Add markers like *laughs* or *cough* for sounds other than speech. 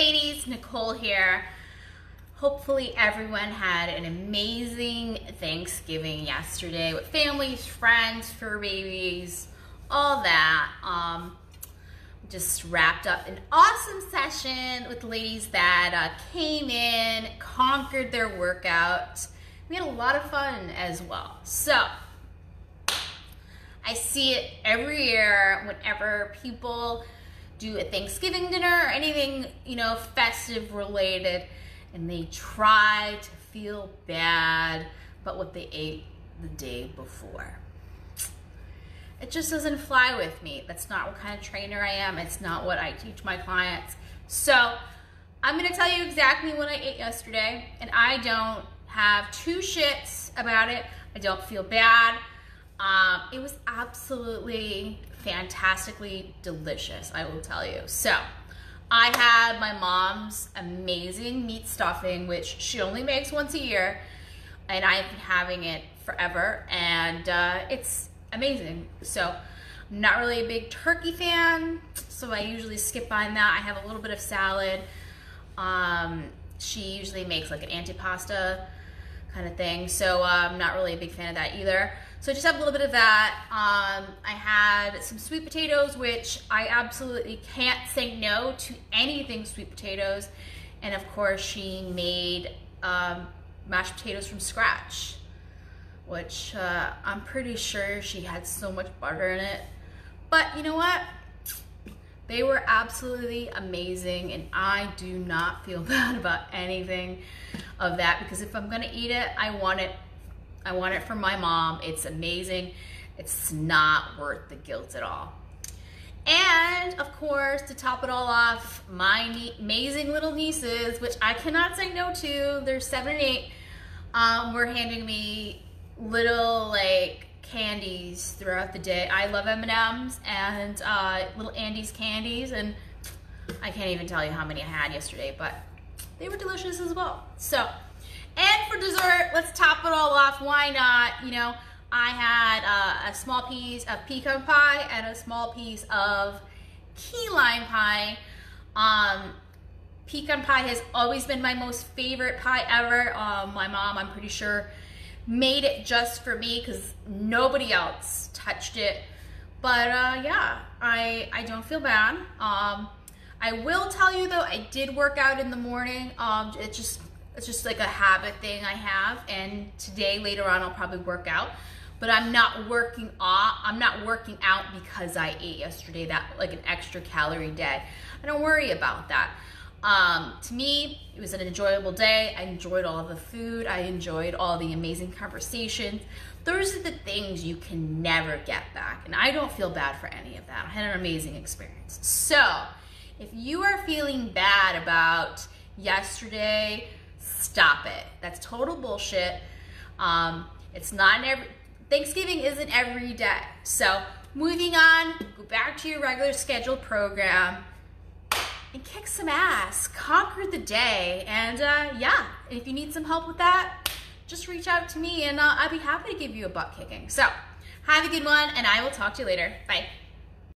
ladies, Nicole here. Hopefully everyone had an amazing Thanksgiving yesterday with families, friends, fur babies, all that. Um, just wrapped up an awesome session with ladies that uh, came in, conquered their workout. We had a lot of fun as well. So, I see it every year whenever people do a Thanksgiving dinner or anything, you know, festive related, and they try to feel bad about what they ate the day before. It just doesn't fly with me. That's not what kind of trainer I am. It's not what I teach my clients. So I'm gonna tell you exactly what I ate yesterday, and I don't have two shits about it. I don't feel bad. Um, it was absolutely fantastically delicious, I will tell you. So, I had my mom's amazing meat stuffing, which she only makes once a year, and I've been having it forever, and uh, it's amazing. So, I'm not really a big turkey fan, so I usually skip on that. I have a little bit of salad. Um, she usually makes like an antipasta kind of thing, so uh, I'm not really a big fan of that either. So I just have a little bit of that. Um, I had some sweet potatoes, which I absolutely can't say no to anything sweet potatoes. And of course, she made um, mashed potatoes from scratch, which uh, I'm pretty sure she had so much butter in it. But you know what? They were absolutely amazing, and I do not feel *laughs* bad about anything of that because if I'm gonna eat it, I want it I want it from my mom. It's amazing. It's not worth the guilt at all. And of course, to top it all off, my amazing little nieces, which I cannot say no to, they're seven and eight, um, were handing me little like candies throughout the day. I love M&Ms and uh, little Andes candies, and I can't even tell you how many I had yesterday, but they were delicious as well. So and for dessert, let's top it all off. Why not? You know, I had uh, a small piece of pecan pie and a small piece of key lime pie. Um, pecan pie has always been my most favorite pie ever. Um, my mom, I'm pretty sure, made it just for me because nobody else touched it. But uh, yeah, I, I don't feel bad. Um, I will tell you though, I did work out in the morning. Um, it just it's just like a habit thing I have. And today, later on, I'll probably work out. But I'm not working off. I'm not working out because I ate yesterday that like an extra calorie day. I don't worry about that. Um, to me, it was an enjoyable day. I enjoyed all the food. I enjoyed all the amazing conversations. Those are the things you can never get back. And I don't feel bad for any of that. I had an amazing experience. So, if you are feeling bad about yesterday, Stop it. That's total bullshit. Um, it's not every, Thanksgiving isn't every day. So moving on, go back to your regular scheduled program and kick some ass, conquer the day. And uh, yeah, if you need some help with that, just reach out to me and uh, I'd be happy to give you a butt kicking. So have a good one and I will talk to you later. Bye.